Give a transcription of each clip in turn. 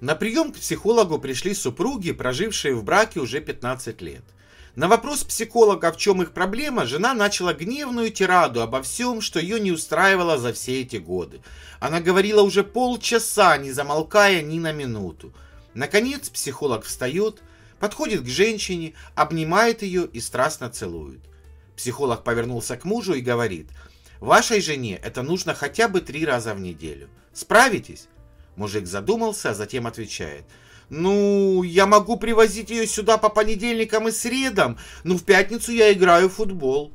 На прием к психологу пришли супруги, прожившие в браке уже 15 лет. На вопрос психолога, в чем их проблема, жена начала гневную тираду обо всем, что ее не устраивало за все эти годы. Она говорила уже полчаса, не замолкая ни на минуту. Наконец психолог встает, подходит к женщине, обнимает ее и страстно целует. Психолог повернулся к мужу и говорит, «Вашей жене это нужно хотя бы три раза в неделю. Справитесь?» Мужик задумался, а затем отвечает. «Ну, я могу привозить ее сюда по понедельникам и средам, но в пятницу я играю в футбол».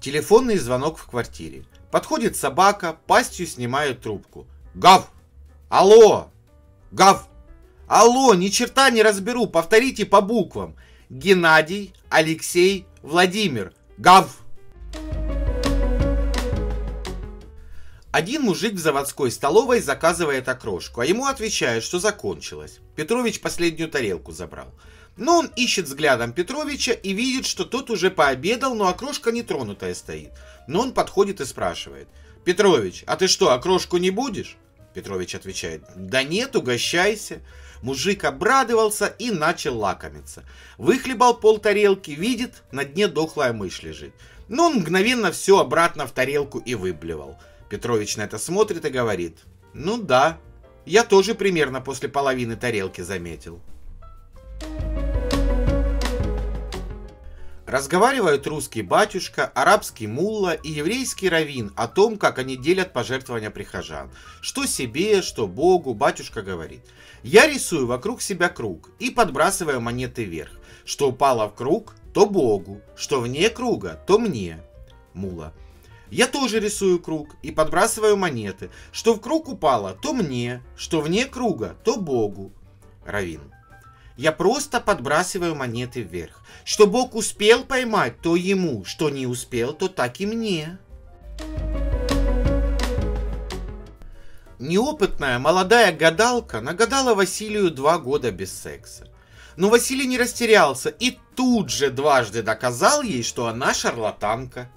Телефонный звонок в квартире. Подходит собака, пастью снимает трубку. «Гав! Алло! Гав! Алло, ни черта не разберу, повторите по буквам. Геннадий, Алексей, Владимир. Гав!» Один мужик в заводской столовой заказывает окрошку, а ему отвечают, что закончилось. Петрович последнюю тарелку забрал. Но он ищет взглядом Петровича и видит, что тот уже пообедал, но окрошка нетронутая стоит. Но он подходит и спрашивает. «Петрович, а ты что, окрошку не будешь?» Петрович отвечает. «Да нет, угощайся». Мужик обрадовался и начал лакомиться. Выхлебал пол тарелки, видит, на дне дохлая мышь лежит. Но он мгновенно все обратно в тарелку и выблевал. Петрович на это смотрит и говорит. Ну да, я тоже примерно после половины тарелки заметил. Разговаривают русский батюшка, арабский мулла и еврейский равин о том, как они делят пожертвования прихожан. Что себе, что Богу, батюшка говорит. Я рисую вокруг себя круг и подбрасываю монеты вверх. Что упало в круг, то Богу, что вне круга, то мне. Мула. Я тоже рисую круг и подбрасываю монеты. Что в круг упало, то мне, что вне круга, то Богу. Равин. Я просто подбрасываю монеты вверх. Что Бог успел поймать, то ему. Что не успел, то так и мне. Неопытная молодая гадалка нагадала Василию два года без секса. Но Василий не растерялся и тут же дважды доказал ей, что она шарлатанка.